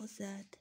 was that?